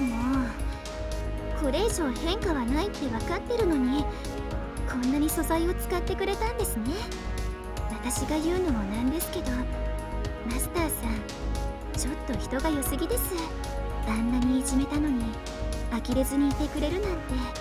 もうこれ以上変化はないって分かってるのにこんなに素材を使ってくれたんですね。私が言うのもなんですけどマスターさんちょっと人が良すぎです。あんなにいじめたのに呆れずにいてくれるなんて。